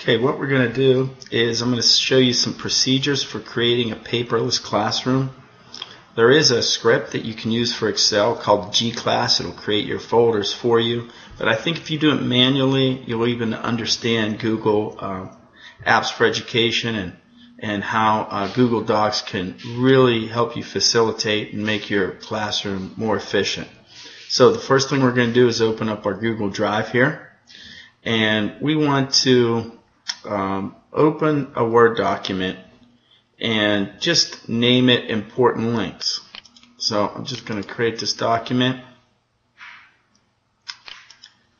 Okay, what we're going to do is I'm going to show you some procedures for creating a paperless classroom. There is a script that you can use for Excel called G-Class. It'll create your folders for you. But I think if you do it manually, you'll even understand Google uh, Apps for Education and, and how uh, Google Docs can really help you facilitate and make your classroom more efficient. So the first thing we're going to do is open up our Google Drive here. And we want to um, open a Word document and just name it important links. So I'm just going to create this document.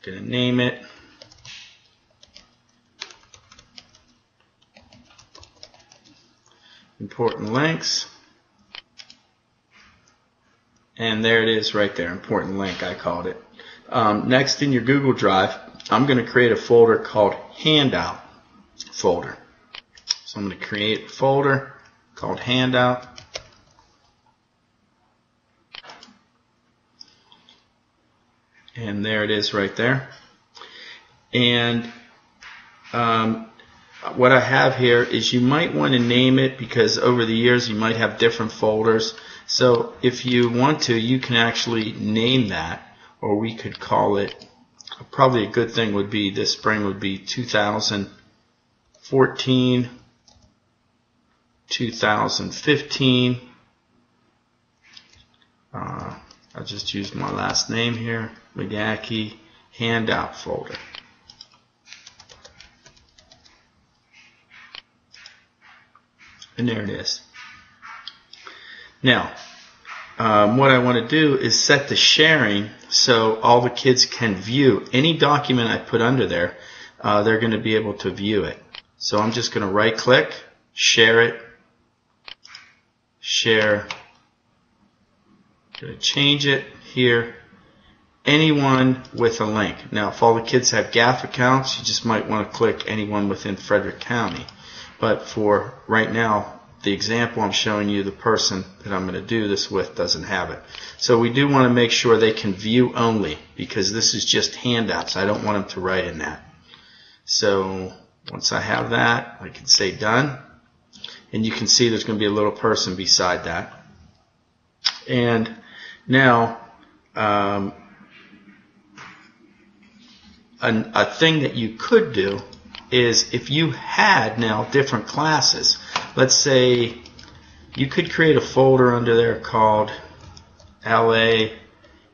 Going to name it. Important links. And there it is right there, important link I called it. Um, next in your Google Drive, I'm going to create a folder called Handout folder. So I'm going to create a folder called handout. And there it is right there. And um, what I have here is you might want to name it because over the years you might have different folders. So if you want to, you can actually name that, or we could call it, probably a good thing would be this spring would be 2000 14, 2015. Uh, I just used my last name here, McGachy handout folder. And there it is. Now, um, what I want to do is set the sharing so all the kids can view any document I put under there. Uh, they're going to be able to view it. So I'm just going to right click, share it, share. Going to change it here. Anyone with a link. Now, if all the kids have GAF accounts, you just might want to click anyone within Frederick County. But for right now, the example I'm showing you, the person that I'm going to do this with doesn't have it. So we do want to make sure they can view only because this is just handouts. I don't want them to write in that. So once I have that, I can say done. And you can see there's going to be a little person beside that. And now, um, a, thing that you could do is if you had now different classes, let's say you could create a folder under there called LA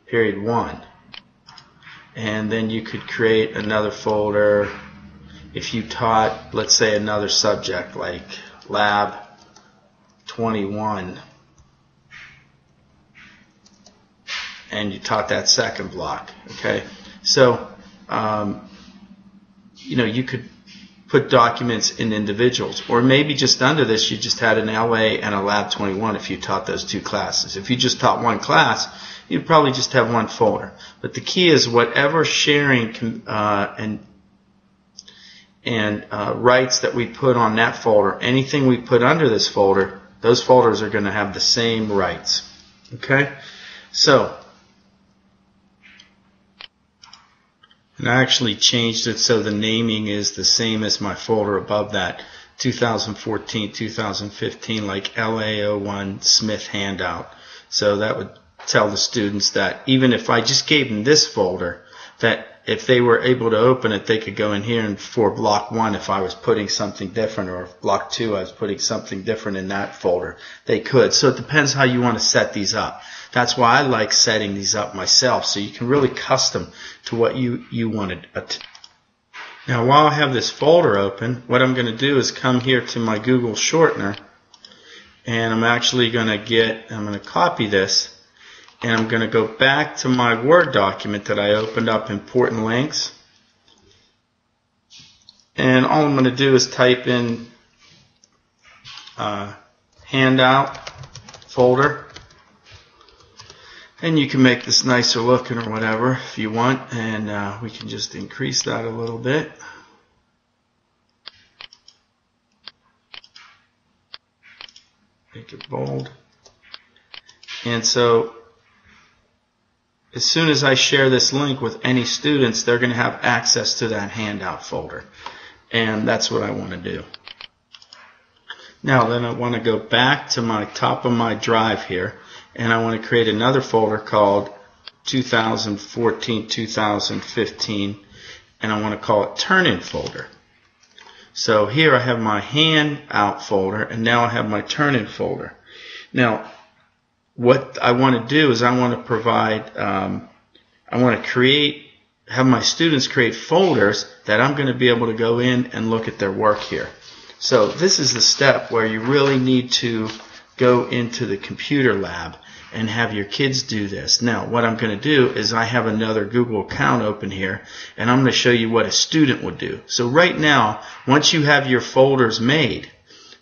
period 1. And then you could create another folder if you taught, let's say, another subject like Lab 21, and you taught that second block, okay? So, um, you know, you could put documents in individuals, or maybe just under this, you just had an LA and a Lab 21 if you taught those two classes. If you just taught one class, you'd probably just have one folder. But the key is whatever sharing can, uh, and and uh, rights that we put on that folder, anything we put under this folder, those folders are going to have the same rights. Okay? So, and I actually changed it so the naming is the same as my folder above that 2014, 2015, like LA01 Smith handout. So that would tell the students that even if I just gave them this folder, that if they were able to open it, they could go in here and for block one, if I was putting something different, or block two, I was putting something different in that folder, they could. So it depends how you want to set these up. That's why I like setting these up myself, so you can really custom to what you, you wanted. Now while I have this folder open, what I'm going to do is come here to my Google shortener, and I'm actually going to get, I'm going to copy this, and I'm going to go back to my Word document that I opened up important links. And all I'm going to do is type in uh, handout folder. And you can make this nicer looking or whatever if you want. And uh, we can just increase that a little bit. Make it bold. And so as soon as I share this link with any students, they're going to have access to that handout folder. And that's what I want to do. Now then I want to go back to my top of my drive here and I want to create another folder called 2014-2015 and I want to call it turn-in folder. So here I have my handout folder and now I have my turn-in folder. Now what I want to do is I want to provide, um, I want to create, have my students create folders that I'm going to be able to go in and look at their work here. So this is the step where you really need to go into the computer lab and have your kids do this. Now, what I'm going to do is I have another Google account open here, and I'm going to show you what a student would do. So right now, once you have your folders made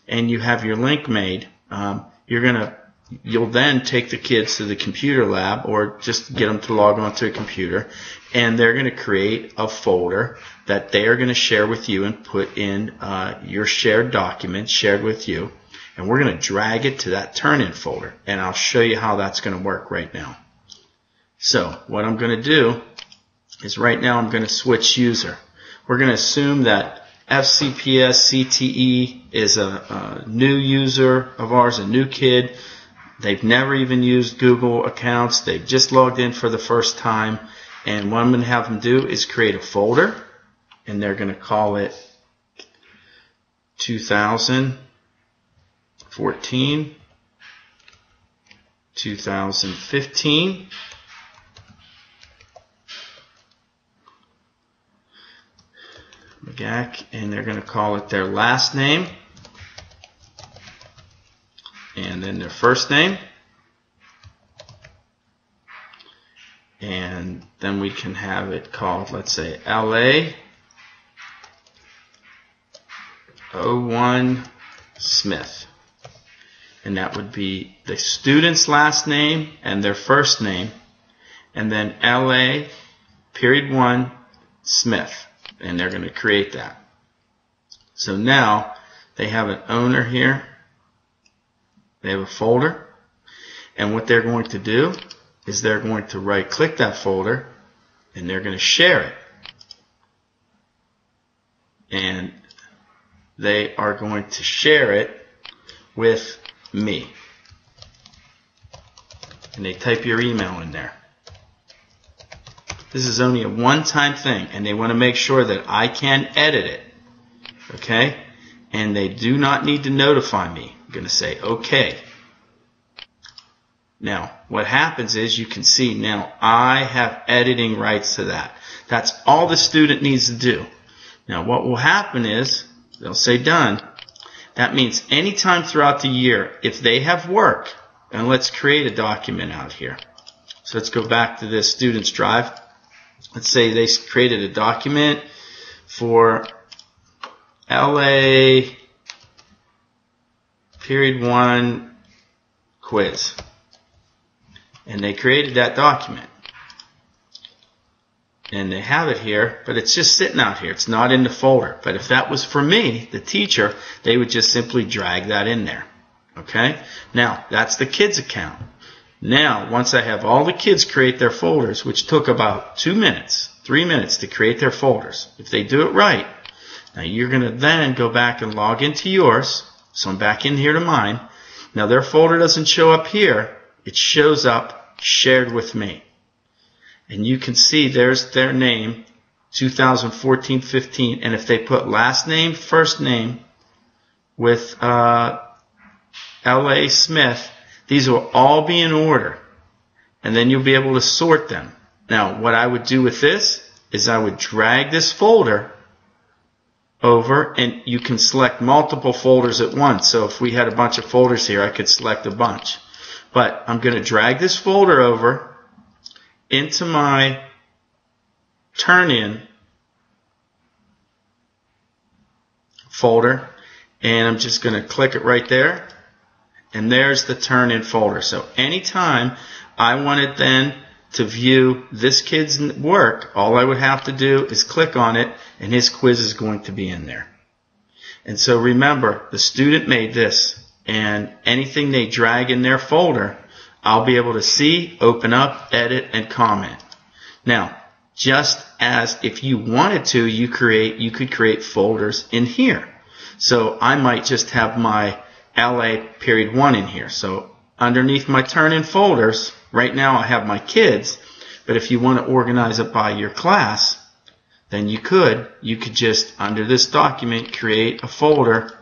and you have your link made, um, you're going to you'll then take the kids to the computer lab or just get them to log on to a computer and they're going to create a folder that they are going to share with you and put in uh, your shared document shared with you and we're going to drag it to that turn-in folder and I'll show you how that's going to work right now. So what I'm going to do is right now I'm going to switch user. We're going to assume that FCPS CTE is a, a new user of ours, a new kid. They've never even used Google accounts. They've just logged in for the first time. And what I'm going to have them do is create a folder and they're going to call it 2014, 2015, McGack, and they're going to call it their last name, and then their first name, and then we can have it called, let's say, LA 01 Smith and that would be the student's last name and their first name, and then LA period one Smith, and they're going to create that. So now they have an owner here. They have a folder, and what they're going to do is they're going to right click that folder and they're going to share it. And they are going to share it with me. And they type your email in there. This is only a one-time thing, and they want to make sure that I can edit it. Okay? And they do not need to notify me. Going to say, okay. Now, what happens is you can see now I have editing rights to that. That's all the student needs to do. Now, what will happen is they'll say done, that means anytime throughout the year, if they have work, and let's create a document out here. So let's go back to this student's drive. Let's say they created a document for LA period one quiz. And they created that document and they have it here, but it's just sitting out here. It's not in the folder. But if that was for me, the teacher, they would just simply drag that in there. Okay? Now, that's the kids account. Now, once I have all the kids create their folders, which took about two minutes, three minutes to create their folders, if they do it right, now you're going to then go back and log into yours. So I'm back in here to mine. Now their folder doesn't show up here. It shows up shared with me. And you can see there's their name, 2014-15. And if they put last name, first name with uh, L.A. Smith, these will all be in order. And then you'll be able to sort them. Now, what I would do with this is I would drag this folder over and you can select multiple folders at once. So if we had a bunch of folders here, I could select a bunch. But I'm going to drag this folder over into my turn in folder and I'm just going to click it right there and there's the turn in folder. So anytime I wanted then to view this kid's work, all I would have to do is click on it and his quiz is going to be in there. And so remember, the student made this and anything they drag in their folder I'll be able to see, open up, edit, and comment. Now, just as if you wanted to, you create, you could create folders in here. So I might just have my LA period one in here. So underneath my turn in folders, right now I have my kids, but if you want to organize it by your class, then you could. You could just, under this document, create a folder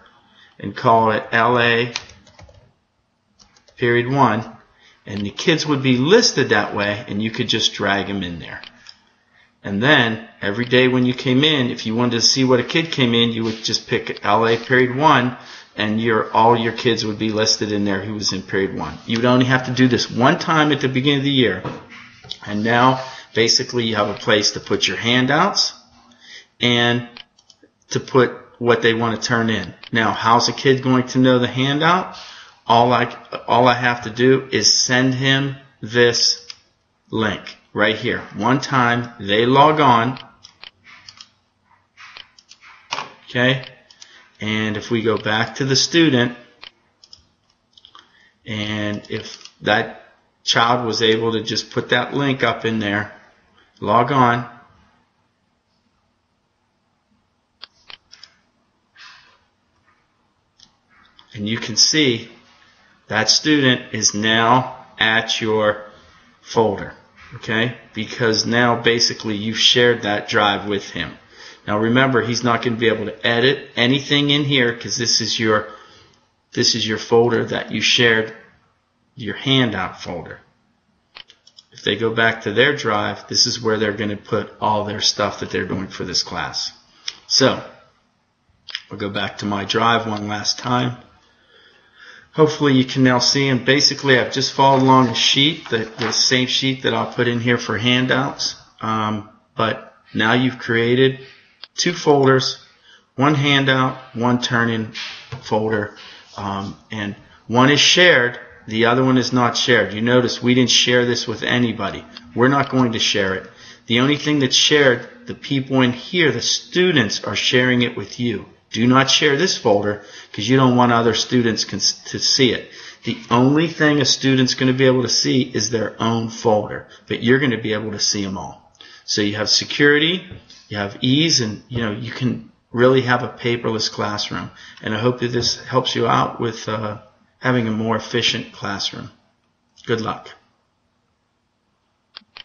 and call it LA period one, and the kids would be listed that way, and you could just drag them in there. And then every day when you came in, if you wanted to see what a kid came in, you would just pick LA period one and your all your kids would be listed in there who was in period one. You would only have to do this one time at the beginning of the year. And now basically you have a place to put your handouts and to put what they want to turn in. Now, how's a kid going to know the handout? All I all I have to do is send him this link right here. One time they log on. Okay. And if we go back to the student, and if that child was able to just put that link up in there, log on, and you can see that student is now at your folder okay? Because now basically you've shared that drive with him. Now remember, he's not going to be able to edit anything in here because this is your this is your folder that you shared your handout folder. If they go back to their drive, this is where they're going to put all their stuff that they're doing for this class. So, I'll go back to my drive one last time hopefully you can now see and basically I've just followed along the sheet the, the same sheet that I'll put in here for handouts. Um, but now you've created two folders one handout one turn-in folder. Um, and one is shared the other one is not shared. You notice we didn't share this with anybody. We're not going to share it. The only thing that's shared the people in here the students are sharing it with you do not share this folder because you don't want other students to see it. The only thing a student's going to be able to see is their own folder, but you're going to be able to see them all. So you have security, you have ease, and you know you can really have a paperless classroom. And I hope that this helps you out with uh, having a more efficient classroom. Good luck.